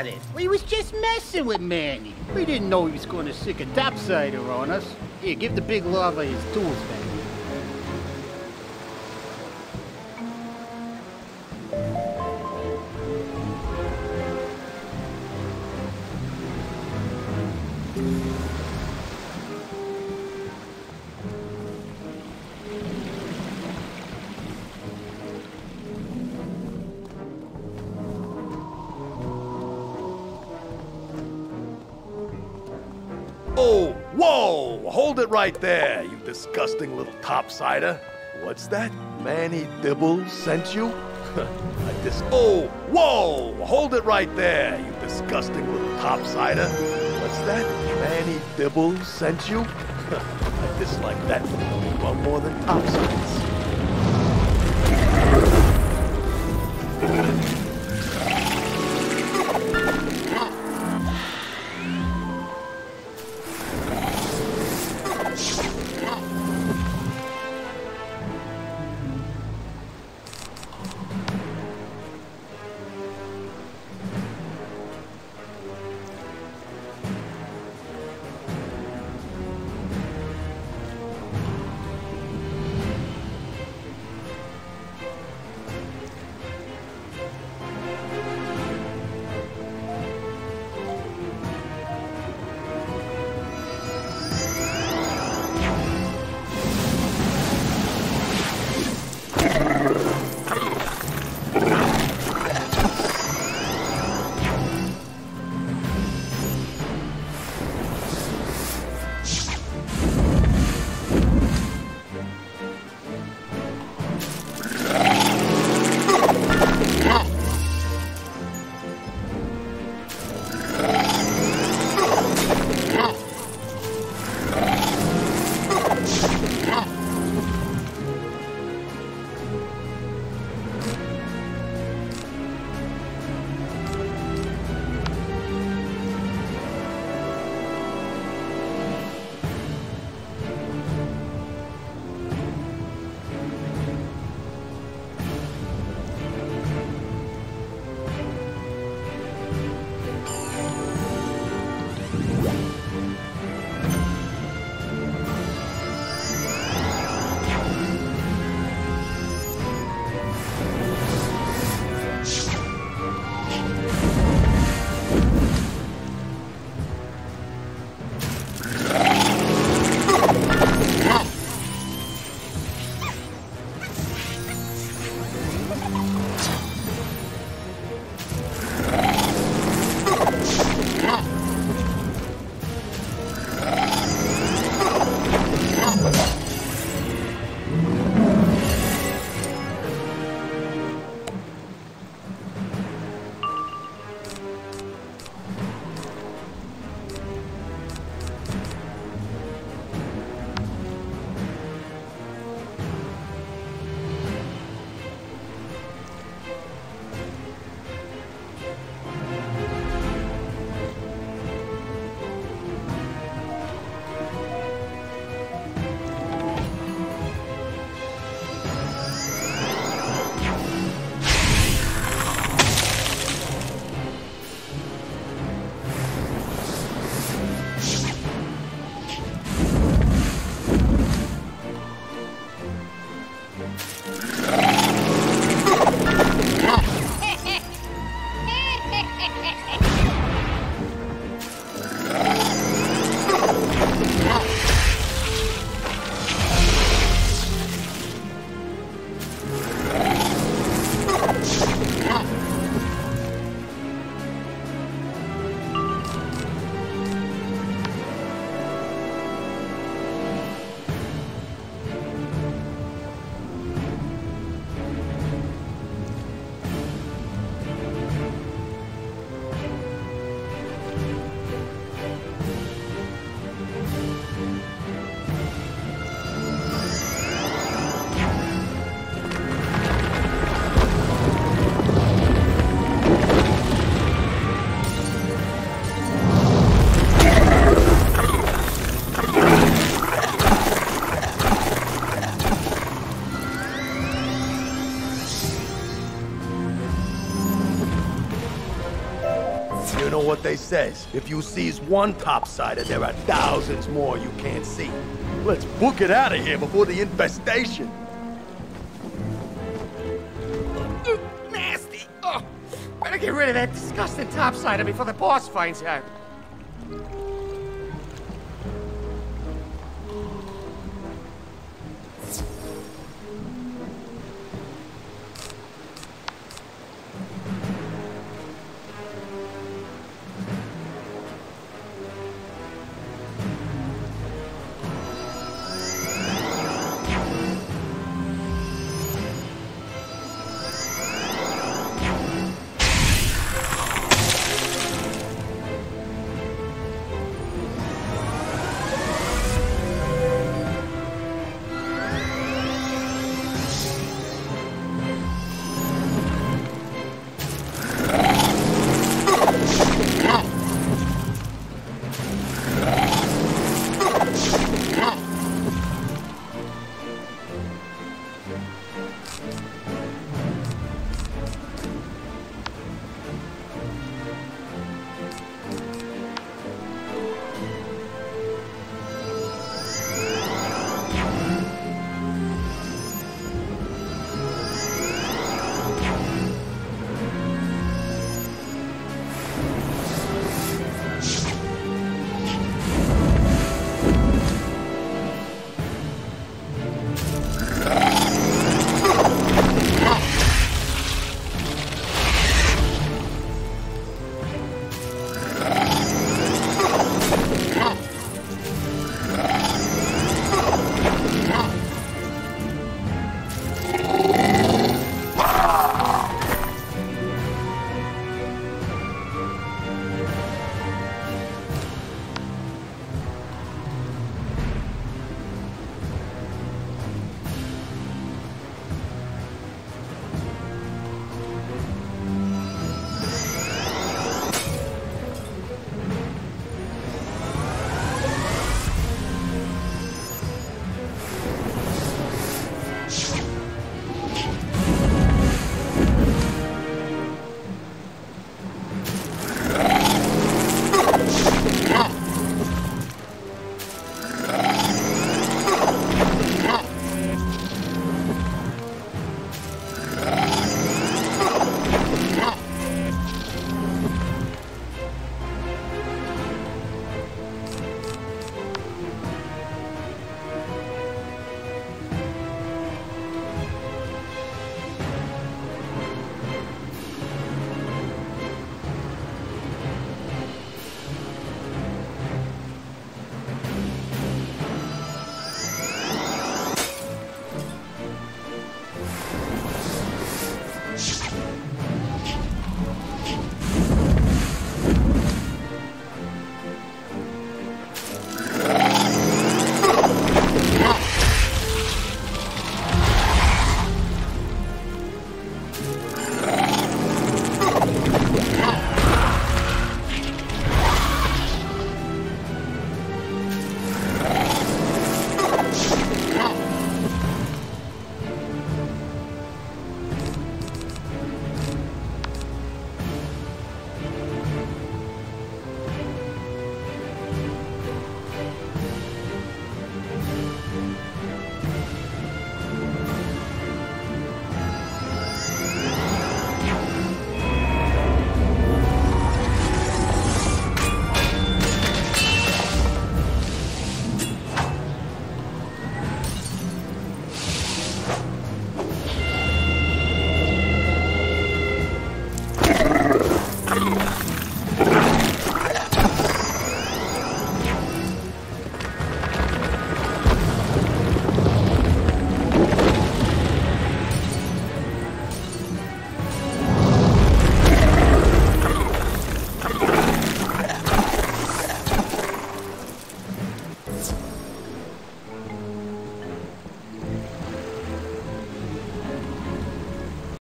about it. We was just messing with Manny. We didn't know he was going to sick a topsider on us. Here, give the big lava his tools back. Hold it right there, you disgusting little topsider. What's that? Manny Dibble sent you? I dis- oh, whoa! Hold it right there, you disgusting little topsider. What's that? Manny Dibble sent you? I dislike that well more than topsiders. What they says. If you seize one topsider, there are thousands more you can't see. Let's book it out of here before the infestation. Nasty! Oh, better get rid of that disgusting topsider before the boss finds out.